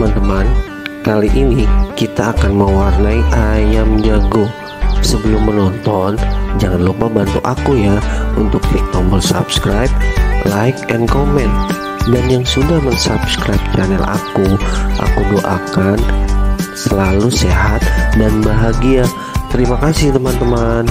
Teman-teman, kali ini kita akan mewarnai ayam jago. Sebelum menonton, jangan lupa bantu aku ya untuk klik tombol subscribe, like, and comment. Dan yang sudah mensubscribe channel aku, aku doakan selalu sehat dan bahagia. Terima kasih teman-teman.